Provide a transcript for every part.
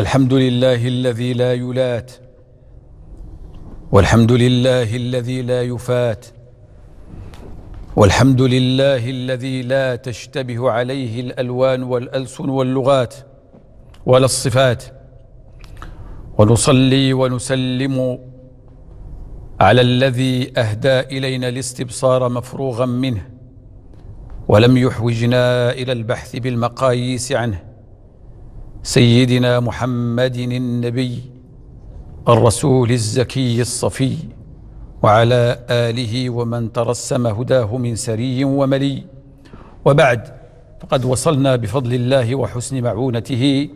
الحمد لله الذي لا يلات والحمد لله الذي لا يفات والحمد لله الذي لا تشتبه عليه الألوان والألسن واللغات ولا الصفات. ونصلي ونسلم على الذي أهدى إلينا الاستبصار مفروغا منه ولم يحوجنا إلى البحث بالمقاييس عنه. سيدنا محمد النبي الرسول الزكي الصفي وعلى آله ومن ترسم هداه من سري وملي. وبعد فقد وصلنا بفضل الله وحسن معونته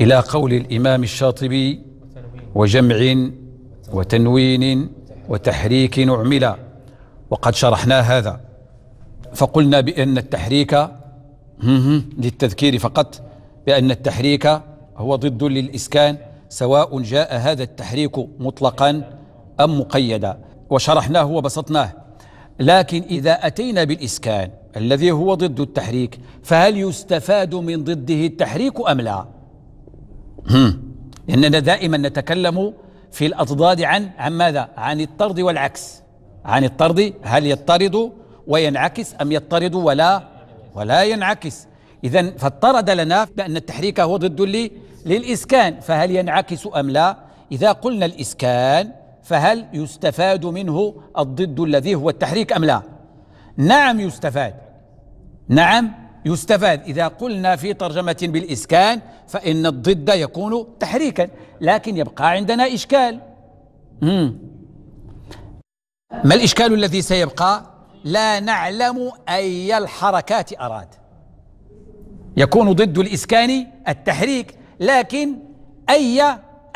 إلى قول الإمام الشاطبي وجمع وتنوين وتحريك نعملا وقد شرحنا هذا فقلنا بأن التحريك للتذكير فقط بأن التحريك هو ضد للإسكان سواء جاء هذا التحريك مطلقا أم مقيدا. وشرحناه وبسطناه. لكن إذا أتينا بالإسكان الذي هو ضد التحريك فهل يستفاد من ضده التحريك أم لا؟ لأننا دائما نتكلم في الأضداد عن عن ماذا؟ عن الطرد والعكس. عن الطرد هل يطرد وينعكس أم يطرد ولا ولا ينعكس. إذا فاضطرد لنا بأن التحريك هو ضد للإسكان فهل ينعكس أم لا؟ إذا قلنا الإسكان فهل يستفاد منه الضد الذي هو التحريك أم لا؟ نعم يستفاد. نعم يستفاد. إذا قلنا في ترجمة بالإسكان فإن الضد يكون تحريكا لكن يبقى عندنا إشكال. مم. ما الإشكال الذي سيبقى؟ لا نعلم أي الحركات أراد. يكون ضد الإسكان التحريك لكن أي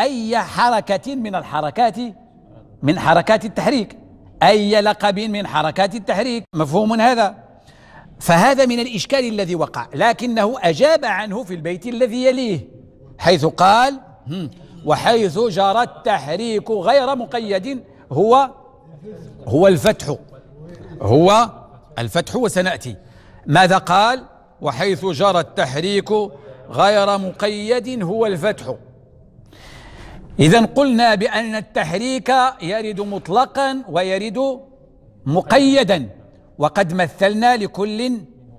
أي حركة من الحركات من حركات التحريك أي لقب من حركات التحريك مفهوم هذا؟ فهذا من الإشكال الذي وقع لكنه أجاب عنه في البيت الذي يليه حيث قال وحيث جرى التحريك غير مقيد هو هو الفتح هو الفتح وسنأتي. ماذا قال؟ وحيث جرى التحريك غير مقيد هو الفتح. إذا قلنا بأن التحريك يرد مطلقا ويرد مقيدا وقد مثلنا لكل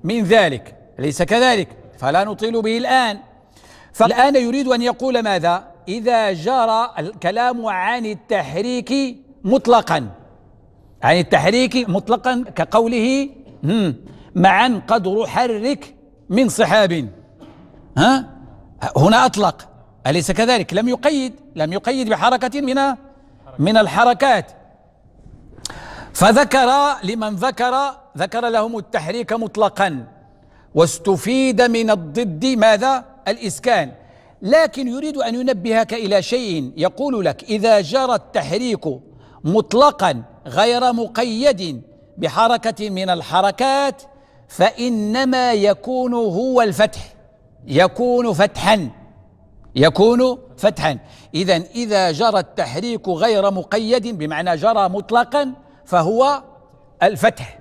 من ذلك ليس كذلك؟ فلا نطيل به الآن. فالآن يريد أن يقول ماذا؟ إذا جرى الكلام عن التحريك مطلقا. عن التحريك مطلقا كقوله معا قد حرك من صحاب. ها؟ هنا أطلق. أليس كذلك؟ لم يقيد لم يقيد بحركة من من الحركات. فذكر لمن ذكر ذكر لهم التحريك مطلقا. واستفيد من الضد ماذا؟ الإسكان. لكن يريد أن ينبهك إلى شيء يقول لك إذا جرى التحريك مطلقا غير مقيد بحركة من الحركات فإنما يكون هو الفتح. يكون فتحا. يكون فتحا. إذا إذا جرى التحريك غير مقيد بمعنى جرى مطلقا فهو الفتح.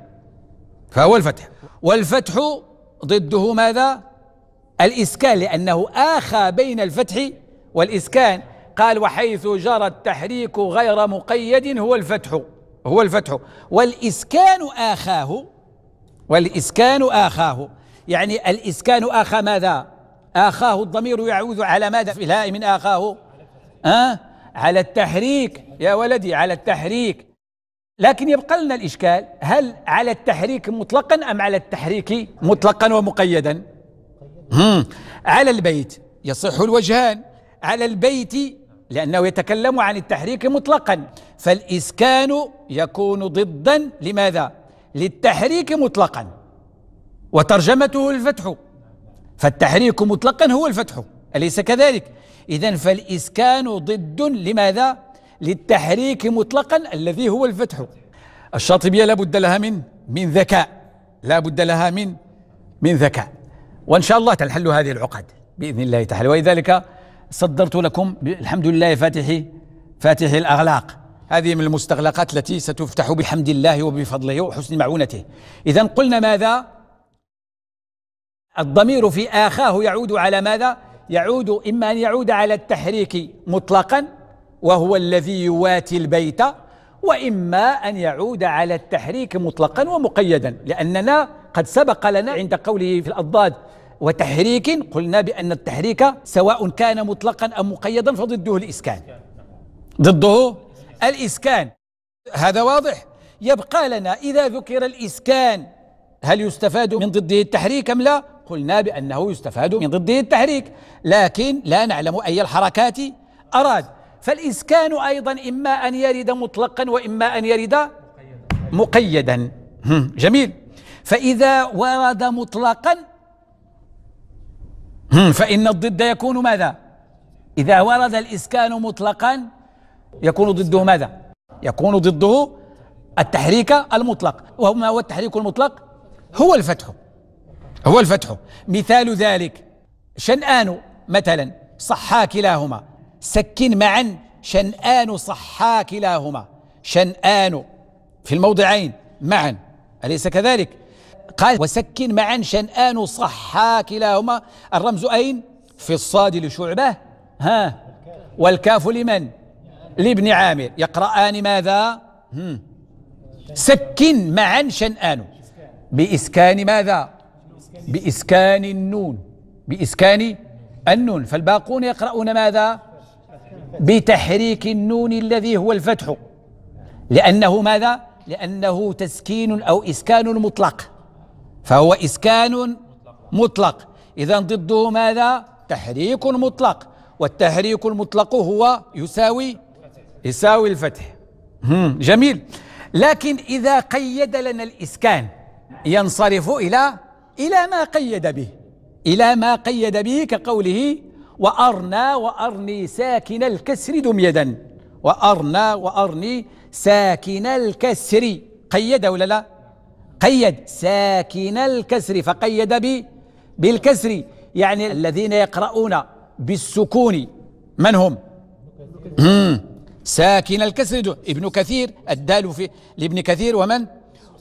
فهو الفتح. والفتح ضده ماذا؟ الإسكان لأنه آخى بين الفتح والإسكان. قال وحيث جرى التحريك غير مقيد هو الفتح. هو الفتح. والإسكان آخاه والإسكان آخاه. يعني الإسكان آخى ماذا؟ آخاه الضمير يعود على ماذا؟ في الهاء من آخاه. أه؟ على التحريك. يا ولدي على التحريك. لكن يبقى لنا الإشكال هل على التحريك مطلقا أم على التحريك مطلقا ومقيدا؟ هم. على البيت يصح الوجهان. على البيت لأنه يتكلم عن التحريك مطلقا. فالإسكان يكون ضدا. لماذا؟ للتحريك مطلقا وترجمته الفتح. فالتحريك مطلقا هو الفتح أليس كذلك؟ إذا فالإسكان ضد لماذا؟ للتحريك مطلقا الذي هو الفتح. الشاطبية لا بد لها من من ذكاء لا بد لها من من ذكاء. وإن شاء الله تنحل هذه العقد بإذن الله تعالى. ولذلك صدرت لكم الحمد لله فاتح فاتح الأغلاق. هذه من المستغلقات التي ستفتح بحمد الله وبفضله وحسن معونته. إذا قلنا ماذا؟ الضمير في آخاه يعود على ماذا؟ يعود إما أن يعود على التحريك مطلقا وهو الذي يواتي البيت وإما أن يعود على التحريك مطلقا ومقيدا. لأننا قد سبق لنا عند قوله في الأضداد وتحريك قلنا بأن التحريك سواء كان مطلقا أو مقيدا فضده الإسكان. ضده؟ الإسكان. هذا واضح. يبقى لنا إذا ذكر الإسكان هل يستفاد من ضده التحريك أم لا؟ قلنا بأنه يستفاد من ضده التحريك. لكن لا نعلم أي الحركات. أراد. فالإسكان أيضا إما أن يرد مطلقا وإما أن يرد مقيدا. جميل. فإذا ورد مطلقا فإن الضد يكون ماذا؟ إذا ورد الإسكان مطلقا يكون ضده ماذا؟ يكون ضده التحريك المطلق. وما هو التحريك المطلق؟ هو الفتح. هو الفتح. مثال ذلك. شنآن مثلا صحا كلاهما. سكن معا شنآن صحا كلاهما. شنآن في الموضعين معا. أليس كذلك؟ قال وسكن معا شنآن صحا كلاهما. الرمز أين؟ في الصاد لشعبة. ها؟ والكاف لمن؟ لابن عامر يقرآن ماذا؟ سكن معا شنآن. بإسكان ماذا؟ بإسكان النون. بإسكان النون. فالباقون يقرؤون ماذا؟ بتحريك النون الذي هو الفتح. لأنه ماذا؟ لأنه تسكين أو إسكان مطلق. فهو إسكان مطلق. إذا ضده ماذا؟ تحريك مطلق. والتحريك المطلق هو يساوي يساوي الفتح. جميل. لكن إذا قيد لنا الإسكان ينصرف إلى إلى ما قيد به. إلى ما قيد به كقوله وأرنا وأرني ساكن الكسر دم يدا. وأرنا وأرني ساكن الكسر. قيد ولا لا؟ قيد. ساكن الكسر فقيد ب بالكسر. يعني الذين يقرؤون بالسكون. من هم. ساكن الكسر ابن كثير الدال في لابن كثير ومن؟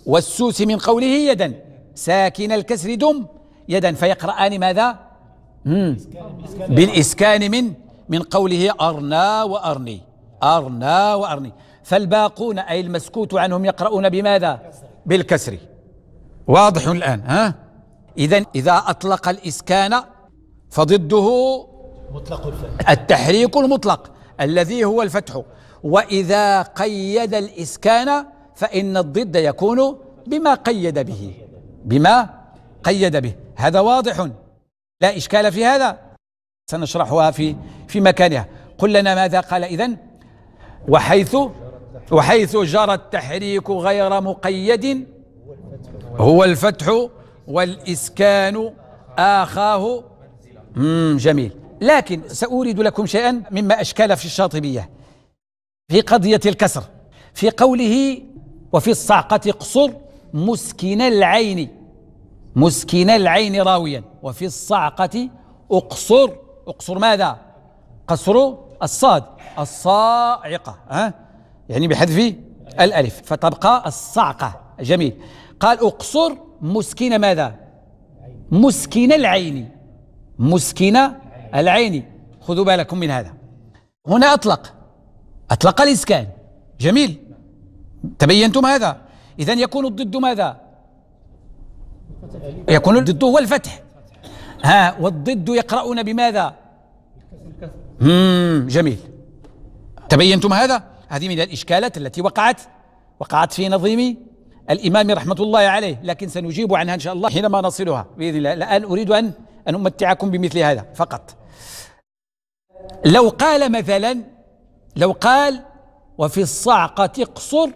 والسوس من قوله يدا. ساكن الكسر دم. يدا فيقرآن ماذا؟ مم. بالإسكان من؟ من قوله أرنا وأرني. أرنا وأرني. فالباقون أي المسكوت عنهم يقرؤون بماذا؟ بالكسر. واضح الآن ها؟ إذا إذا أطلق الإسكان فضده مطلق الفتح التحريك المطلق. الذي هو الفتح. وإذا قيد الإسكان فإن الضد يكون بما قيد به. بما قيد به. هذا واضح. لا إشكال في هذا. سنشرحها في في مكانها. قل لنا ماذا قال إذن؟ وحيث وحيث جرى التحريك غير مقيد هو الفتح والإسكان آخاه. جميل. لكن سأورد لكم شيئا مما أشكال في الشاطبية. في قضية الكسر في قوله وفي الصعقة اقصر مسكن العين مسكن العين راويا. وفي الصعقة اقصر اقصر ماذا؟ قصر الصاد الصاعقة ها؟ يعني بحذف الألف فتبقى الصعقة. جميل. قال اقصر مسكن ماذا؟ مسكن العين مسكن العين خذوا بالكم من هذا. هنا أطلق أطلق الإسكان. جميل. تبينتم هذا؟ إذا يكون الضد ماذا؟ يكون الضد هو الفتح. ها والضد يقرؤون بماذا؟ جميل. تبينتم هذا؟ هذه من الإشكالات التي وقعت وقعت في نظيم الإمام رحمة الله عليه لكن سنجيب عنها إن شاء الله حينما نصلها. بإذن الله الآن أريد أن أن أمتعكم بمثل هذا فقط. لو قال مثلا لو قال وفي الصعقة اقصر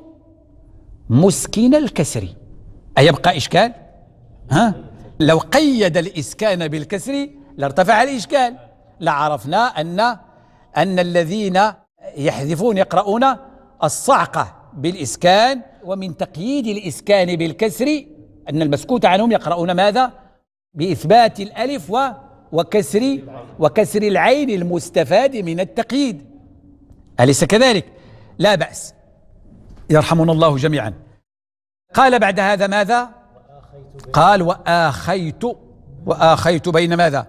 مسكن الكسر. أيبقى إشكال؟ ها؟ لو قيد الإسكان بالكسر لارتفع الإشكال. لعرفنا أن أن الذين يحذفون يقرؤون الصعقة بالإسكان ومن تقييد الإسكان بالكسر أن المسكوت عنهم يقرؤون ماذا؟ بإثبات الألف و وكسر وكسر العين المستفاد من التقييد. أليس كذلك؟ لا بأس. يرحمنا الله جميعا. قال بعد هذا ماذا؟ قال وآخيت وآخيت بين ماذا؟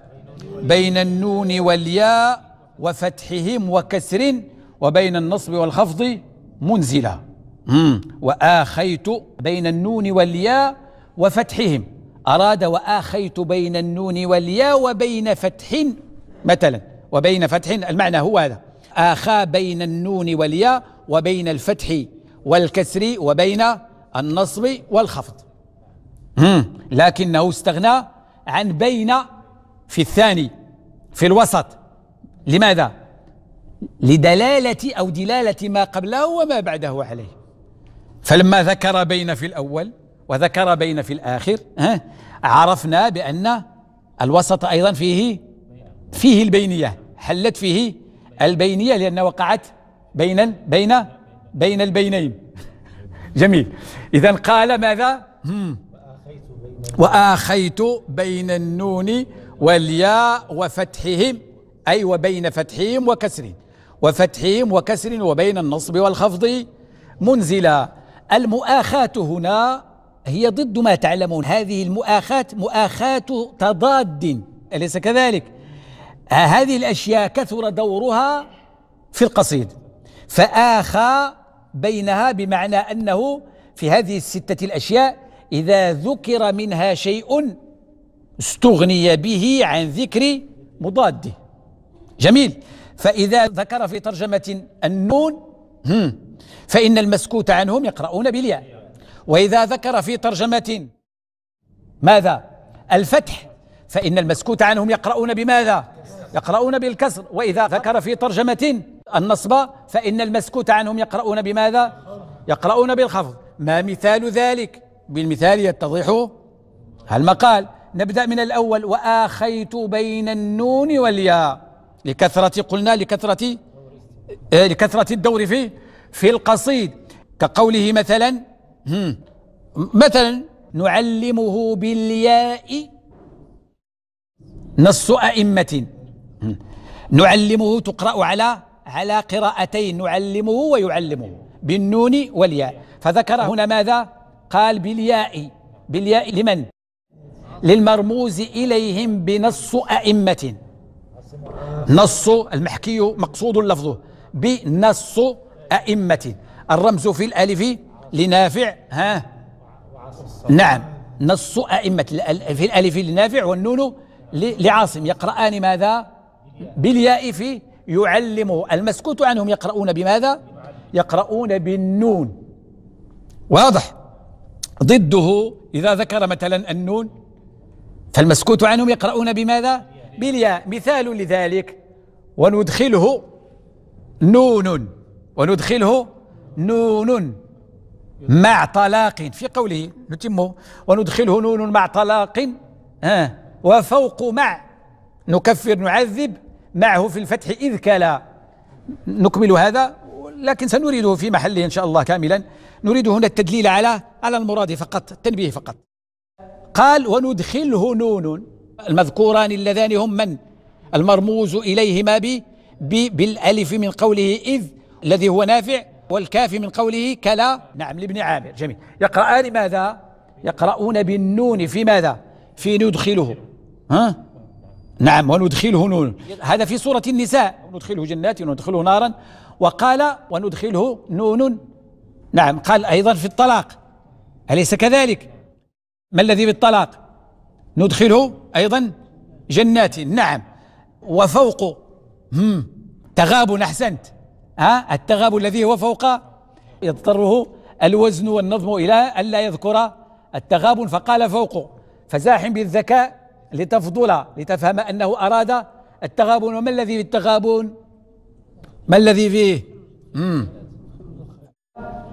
بين النون والياء وفتحهم وكسر وبين النصب والخفض منزلا. وآخيت بين النون والياء وفتحهم. أراد وآخيت بين النون والياء وبين فتح مثلا وبين فتح المعنى هو هذا. آخى بين النون والياء وبين الفتح والكسر وبين النصب والخفض. لكنه استغنى عن بين في الثاني في الوسط. لماذا؟ لدلالة أو دلالة ما قبله وما بعده عليه. فلما ذكر بين في الأول وذكر بين في الآخر عرفنا بأن الوسط أيضا فيه فيه البينية حلت فيه البينية لأن وقعت بين بين بين البينين. جميل. إذا قال ماذا؟ وآخيت بين النون والياء وفتحهم أي وبين فتحهم وكسر وفتحهم وكسر وبين النصب والخفض منزلا. المؤاخاة هنا هي ضد ما تعلمون. هذه المؤاخاة مؤاخاة تضاد. أليس كذلك؟ هذه الأشياء كثر دورها في القصيد فآخى بينها بمعنى أنه في هذه الستة الأشياء إذا ذكر منها شيء استغني به عن ذكر مضاده جميل. فإذا ذكر في ترجمة النون فإن المسكوت عنهم يقرؤون بالياء. وإذا ذكر في ترجمة ماذا؟ الفتح فإن المسكوت عنهم يقرؤون بماذا؟ يقرؤون بالكسر. وإذا ذكر في ترجمة النصب فإن المسكوت عنهم يقرؤون بماذا؟ يقرؤون بالخفض. ما مثال ذلك؟ بالمثال يتضح المقال نبدأ من الأول. وآخيت بين النون والياء. لكثرة قلنا لكثرة آه، لكثرة الدور في في القصيد. كقوله مثلا مثلا نعلمه بالياء نص أئمة. نعلمه تقرأ على على قراءتين نعلمه ويعلمه بالنون والياء. فذكر هنا ماذا؟ قال بالياء. بالياء لمن؟ للمرموز إليهم بنص أئمة. نص المحكي مقصود لفظه بنص أئمة. الرمز في الألف لنافع ها؟ نعم. نص أئمة في الألف لنافع والنون لعاصم. يقرآن ماذا؟ بالياء في يعلمه المسكوت عنهم يقرؤون بماذا؟ يقرؤون بالنون. واضح. ضده إذا ذكر مثلا النون. فالمسكوت عنهم يقرؤون بماذا؟ بالياء. مثال لذلك. وندخله نون. وندخله نون. مع طلاق في قوله نتمه وندخله نون مع طلاق ها وفوق مع نكفر نعذب معه في الفتح إذ كلا. نكمل هذا لكن سنريده في محله إن شاء الله كاملا. نريد هنا التدليل على على المراد فقط التنبيه فقط. قال وندخله نون المذكوران اللذان هم من؟ المرموز إليهما ب بالألف من قوله إذ الذي هو نافع والكاف من قوله كلا. نعم لابن عامر. جميل. يقرآن ماذا؟ يقرؤون بالنون. في ماذا؟ في ندخله. ها؟ نعم وندخله نون. هذا في سورة النساء. وندخله جنات وندخله نارا. وقال وندخله نون. نعم قال أيضا في الطلاق. أليس كذلك؟ ما الذي بالطلاق؟ ندخله أيضا جنات. نعم. وفوق. هم. تغاب أحسنت. ها؟ التغاب الذي هو فوق يضطره الوزن والنظم إلى ألا يذكر التغاب فقال فوق. فزاحم بالذكاء لتفضل لتفهم أنه أراد التغابن وما الذي بالتغابن ما الذي فيه؟ مم.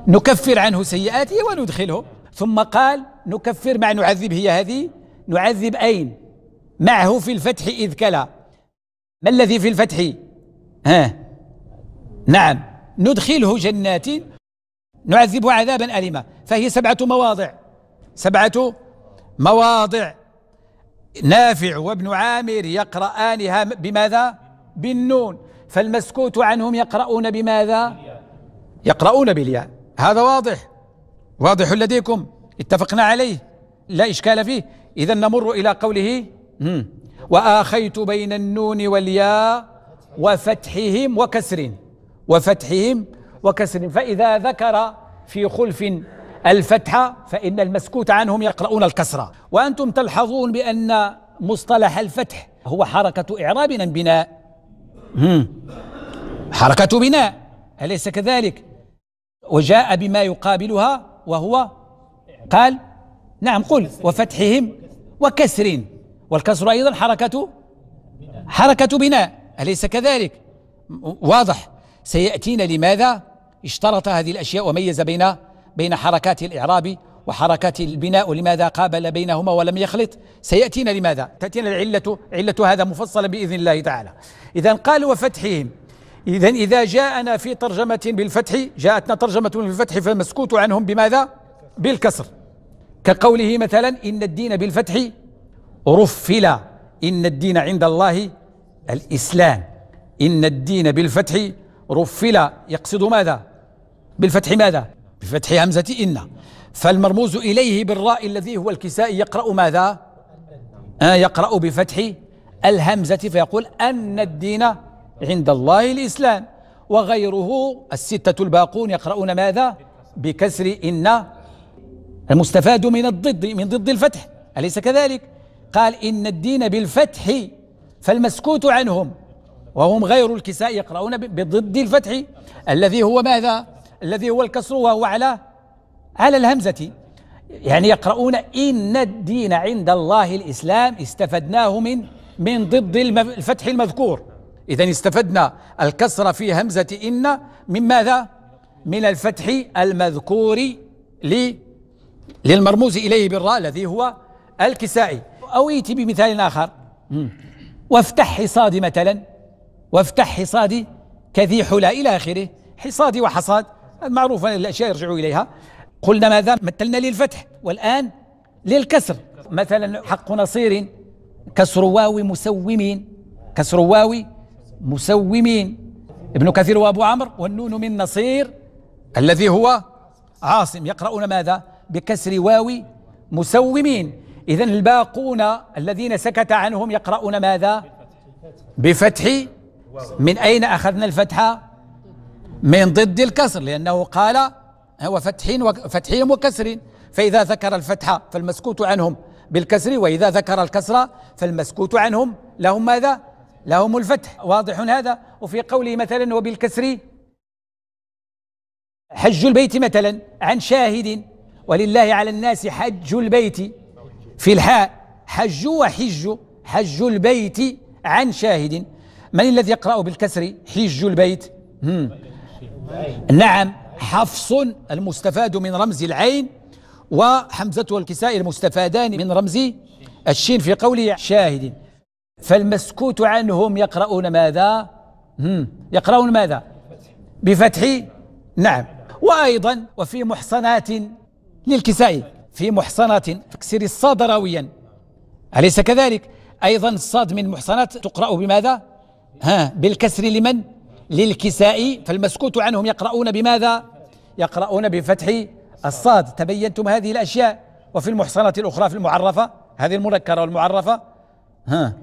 نكفر عنه سيئاته وندخله. ثم قال نكفر مع نعذب هي هذه نعذب أين؟ معه في الفتح إذ كلا. ما الذي في الفتح؟ ها؟ نعم. ندخله جنات. نعذبه عذابا أليما. فهي سبعة مواضع. سبعة مواضع. نافع وابن عامر يقرآنها بماذا؟ بالنون. فالمسكوت عنهم يقرؤون بماذا؟ يقرؤون بالياء. هذا واضح. واضح لديكم. اتفقنا عليه. لا إشكال فيه. إذا نمر إلى قوله وآخيت بين النون والياء وفتحهم وكسر وفتحهم وكسر فإذا ذكر في خلف الفتحة فإن المسكوت عنهم يقرؤون الكسرة وأنتم تلحظون بأن مصطلح الفتح هو حركة إعراب بناء. حركة بناء. أليس كذلك؟ وجاء بما يقابلها وهو قال نعم قل. وفتحهم وكسر. والكسر أيضا حركة حركة بناء. أليس كذلك؟ واضح. سيأتينا لماذا اشترط هذه الأشياء وميز بين بين حركات الإعراب وحركات البناء ولماذا قابل بينهما ولم يخلط؟ سيأتينا لماذا؟ تأتينا العلة علة هذا مفصلا بإذن الله تعالى. إذا قال وفتحهم. إذا إذا جاءنا في ترجمة بالفتح جاءتنا ترجمة بالفتح فالمسكوت عنهم بماذا؟ بالكسر. كقوله مثلا إن الدين بالفتح رفل. إن الدين عند الله الإسلام. إن الدين بالفتح رفل يقصد ماذا؟ بالفتح ماذا؟ بفتح همزة إن. فالمرموز إليه بالراء الذي هو الكساء يقرأ ماذا؟ آه يقرأ بفتح الهمزة فيقول أن الدين عند الله الإسلام وغيره الستة الباقون يقرؤون ماذا؟ بكسر إن. المستفاد من الضد من ضد الفتح أليس كذلك؟ قال إن الدين بالفتح فالمسكوت عنهم. وهم غير الكساء يقرؤون بضد الفتح. الذي هو ماذا؟ الذي هو الكسر وهو على على الهمزة. يعني يقرؤون إن الدين عند الله الإسلام استفدناه من من ضد الفتح المذكور. إذا استفدنا الكسر في همزة إن من ماذا؟ من الفتح المذكور للمرموز إليه بالراء الذي هو الكسائي أو يأتي بمثال آخر. وافتح حصاد مثلا. وافتح حصاد كذي حلا إلى آخره. حصاد وحصاد المعروف الأشياء يرجعوا إليها. قلنا ماذا؟ مثلنا للفتح والآن للكسر. مثلا حق نصير كسر واو مسومين. كسر واو مسومين. ابن كثير وأبو عمرو والنون من نصير. الذي هو عاصم. يقرؤون ماذا؟ بكسر واو مسومين. إذا الباقون الذين سكت عنهم يقرؤون ماذا؟ بفتح من أين أخذنا الفتحة من ضد الكسر لأنه قال هو فتح وفتحهم وكسر فإذا ذكر الفتح فالمسكوت عنهم بالكسر وإذا ذكر الكسر فالمسكوت عنهم. لهم ماذا؟ لهم الفتح. واضح هذا؟ وفي قوله مثلا وبالكسر حج البيت مثلا عن شاهد. ولله على الناس حج البيت في الحاء. حج وحج حج البيت عن شاهد. من الذي يقرأ بالكسر حج البيت؟ نعم حفص المستفاد من رمز العين وحمزة والكساء المستفادان من رمز الشين في قوله شاهد. فالمسكوت عنهم يقرؤون ماذا؟ يقرؤون ماذا؟ بفتح. نعم. وأيضا وفي محصنات للكساء في محصنات تكسير الصاد راويا. أليس كذلك؟ أيضا الصاد من محصنات تقرأ بماذا؟ ها بالكسر لمن؟ للكساء فالمسكوت عنهم يقرؤون بماذا؟ يقرؤون بفتح الصاد. تبينتم هذه الأشياء؟ وفي المحصنات الأخرى في المعرفة هذه المنكرة والمعرفة. ها.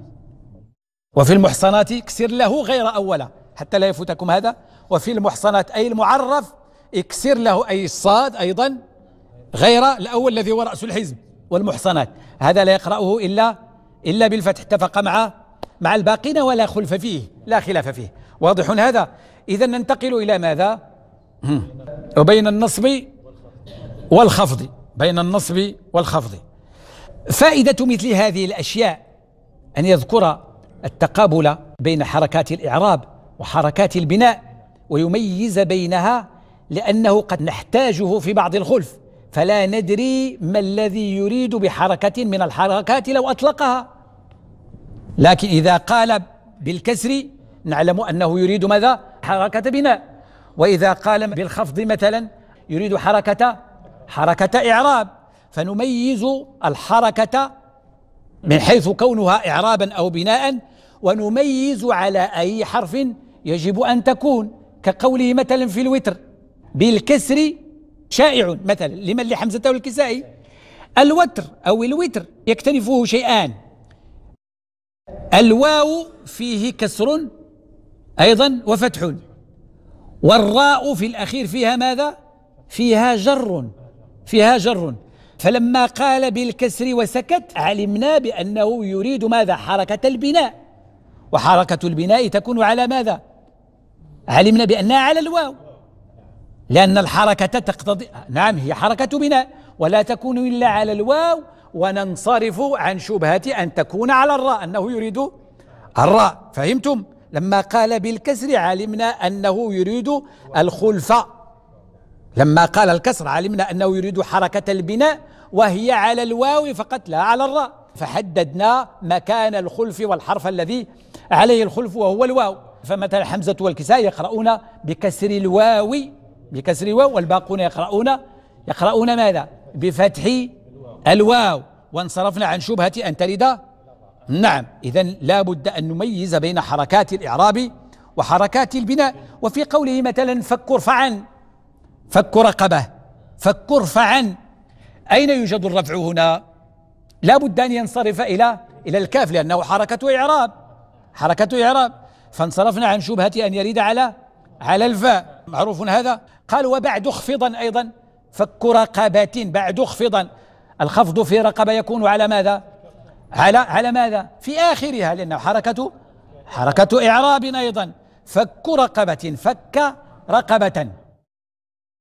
وفي المحصنات اكسر له غير أولى حتى لا يفوتكم هذا. وفي المحصنات أي المعرف اكسر له أي الصاد أيضا غير الأول الذي هو رأس الحزب والمحصنات. هذا لا يقرأه إلا إلا بالفتح. اتفق مع مع الباقين ولا خلف فيه لا خلاف فيه. واضح هذا؟ إذا ننتقل إلى ماذا؟ وبين النصب والخفض. بين النصب والخفض. فائدة مثل هذه الأشياء أن يذكر التقابل بين حركات الإعراب وحركات البناء ويميز بينها لأنه قد نحتاجه في بعض الخلف. فلا ندري ما الذي يريد بحركة من الحركات لو أطلقها. لكن إذا قال بالكسر نعلم أنه يريد ماذا؟ حركة بناء. وإذا قال بالخفض مثلا يريد حركة حركة إعراب. فنميز الحركة من حيث كونها إعرابا أو بناء ونميز على أي حرف يجب أن تكون. كقوله مثلا في الوتر بالكسر شائع. مثلا لمن لحمزة والكسائي؟ الوتر أو الوتر يكتنفه شيئان. الواو فيه كسر أيضا وفتح والراء في الأخير فيها ماذا؟ فيها جر فيها جر. فلما قال بالكسر وسكت علمنا بأنه يريد ماذا؟ حركة البناء. وحركة البناء تكون على ماذا؟ علمنا بأنها على الواو. لأن الحركة تقتضي نعم هي حركة بناء ولا تكون إلا على الواو وننصرف عن شبهة أن تكون على الراء أنه يريد الراء. فهمتم؟ لما قال بالكسر علمنا أنه يريد الخلف. لما قال الكسر علمنا أنه يريد حركة البناء وهي على الواو فقط لا على الراء. فحددنا مكان الخلف والحرف الذي عليه الخلف وهو الواو. فمثلا حمزة والكساء يقرؤون بكسر الواو بكسر الواو والباقون يقرؤون يقرؤون ماذا؟ بفتح الواو. وانصرفنا عن شبهة أن ترد نعم. إذا لا بد أن نميز بين حركات الإعراب وحركات البناء. وفي قوله مثلا فك رفعا فك رقبة فك رفعا أين يوجد الرفع هنا؟ لا بد أن ينصرف إلى إلى الكاف لأنه حركة إعراب. حركة إعراب. فانصرفنا عن شبهة أن يريد على على الفاء. معروف هذا؟ قال وبعد اخفضا أيضا. فك رقبة بعد اخفضا. الخفض في رقبة يكون على ماذا؟ على على ماذا؟ في آخرها لأنه حركة حركة إعراب أيضا. فك رقبة فك رقبة.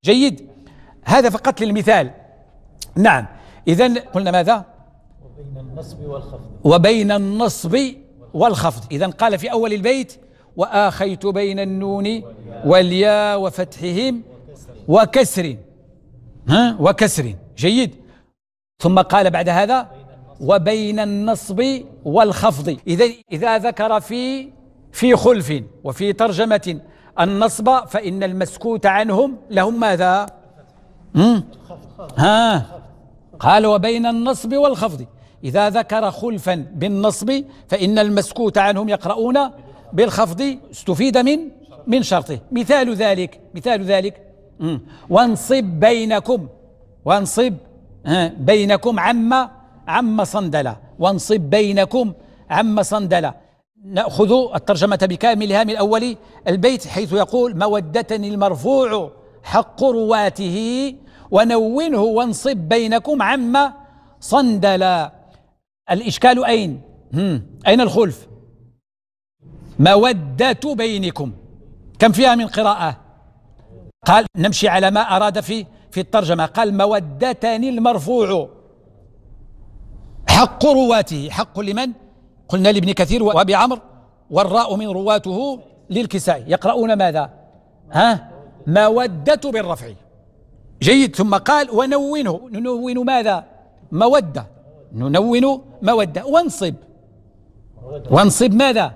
جيد. هذا فقط للمثال. نعم. إذا قلنا ماذا؟ وبين النصب والخفض. وبين النصب والخفض. إذا قال في أول البيت وآخيت بين النون والياء وفتحهم وكسر. ها؟ وكسر. جيد. ثم قال بعد هذا وبين النصب والخفض. إذا إذا ذكر في في خلف وفي ترجمة النصب فإن المسكوت عنهم لهم ماذا؟ ها؟ قال وبين النصب والخفض. إذا ذكر خلفا بالنصب فإن المسكوت عنهم يقرؤون بالخفض. استفيد من من شرطه. مثال ذلك مثال ذلك. وانصب بينكم. وانصب بينكم عم عم صندلة وانصب بينكم عم صندلة نأخذ الترجمة بكاملها من أول البيت حيث يقول مودة المرفوع حق رواته. ونونه وانصب بينكم عم صندلا. الإشكال أين؟ أين الخلف؟ مودة بينكم. كم فيها من قراءة؟ قال نمشي على ما أراد في في الترجمة قال مودة المرفوع. حق رواته. حق لمن؟ قلنا لابن كثير وأبي عمرو. والراء من رواته للكساء. يقرؤون ماذا؟ ها؟ مودة بالرفع. جيد. ثم قال ونونه. ننون ماذا؟ مودة. ننون مودة. وانصب. وانصب ماذا؟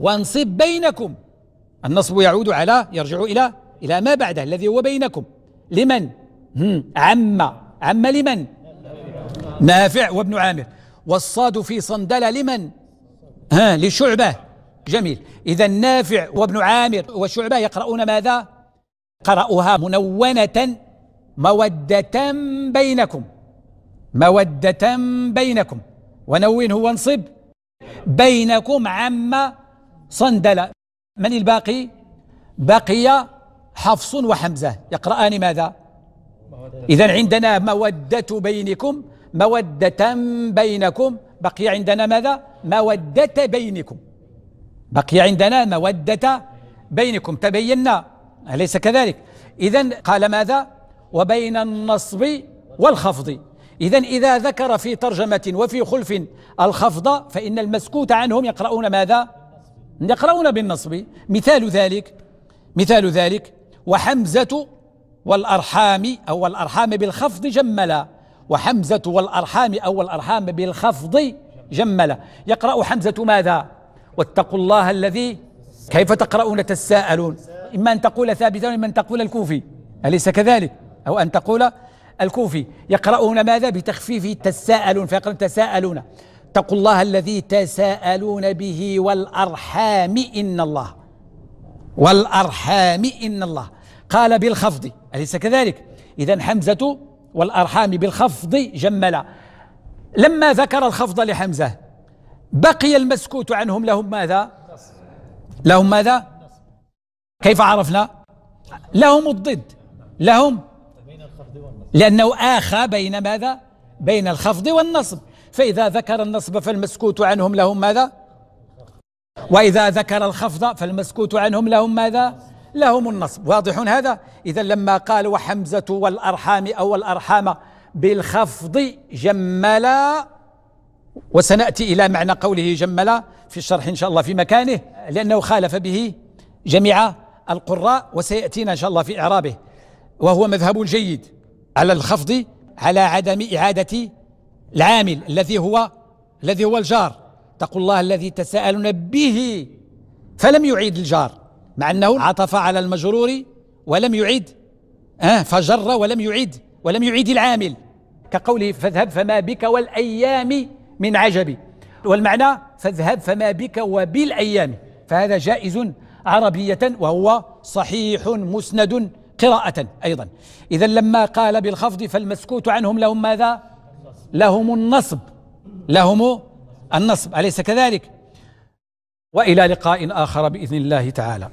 وانصب بينكم. النصب يعود على يرجع إلى إلى ما بعده. الذي هو بينكم. لمن؟ عم. عم لمن؟ نافع وابن عامر. والصاد في صندلة لمن؟ ها لشعبة. جميل. إذا نافع وابن عامر وشعبة يقرؤون ماذا؟ قرأوها منونة مودة بينكم. مودة بينكم. ونونه وانصب بينكم عم صندلة من الباقي؟ بقي حفص وحمزة. يقرآن ماذا؟ إذا عندنا مودة بينكم مودة بينكم. بقي عندنا ماذا؟ مودة بينكم. بقي عندنا مودة بينكم. تبينا. أليس كذلك؟ إذا قال ماذا؟ وبين النصب والخفض. إذا إذا ذكر في ترجمة وفي خلف الخفض فإن المسكوت عنهم يقرؤون ماذا؟ يقرؤون بالنصب. مثال ذلك مثال ذلك وحمزة والأرحام أو الأرحام بالخفض جملا وحمزة والأرحام أو الأرحام بالخفض جملا. يقرأ حمزة ماذا؟ واتقوا الله الذي كيف تقرؤون تساءلون. إما أن تقول ثابتا وإما أن تقول الكوفي. أليس كذلك؟ أو أن تقول الكوفي. يقرؤون ماذا؟ بتخفيف تساءلون. فيقرؤون تساءلون. اتقوا الله الذي تساءلون به والأرحام إن الله. والأرحام إن الله. قال بالخفض. أليس كذلك؟ إذا حمزة والأرحام بالخفض جملا. لما ذكر الخفض لحمزة بقي المسكوت عنهم لهم ماذا؟ لهم ماذا؟ كيف عرفنا؟ لهم الضد لهم لأنه آخى بين ماذا؟ بين الخفض والنصب. فإذا ذكر النصب فالمسكوت عنهم لهم ماذا؟ وإذا ذكر الخفض فالمسكوت عنهم لهم ماذا؟ لهم النصب. واضح هذا؟ إذا لما قال وحمزة والأرحام أو الأرحام بالخفض جملا وسنأتي إلى معنى قوله جملا في الشرح إن شاء الله في مكانه لأنه خالف به جميع القراء وسيأتينا إن شاء الله في إعرابه. وهو مذهب جيد على الخفض على عدم إعادة العامل الذي هو الذي هو الجار. اتقوا الله الذي تساءلون به فلم يعيد الجار. مع أنه عطف على المجرور ولم يعيد. آه فجر ولم يعيد ولم يعيد العامل. كقوله فاذهب فما بك والأيام من عجب. والمعنى فاذهب فما بك وبالأيام. فهذا جائز عربية وهو صحيح مسند قراءة أيضا. إذا لما قال بالخفض فالمسكوت عنهم لهم ماذا؟ لهم النصب. لهم النصب. أليس كذلك؟ وإلى لقاء آخر بإذن الله تعالى.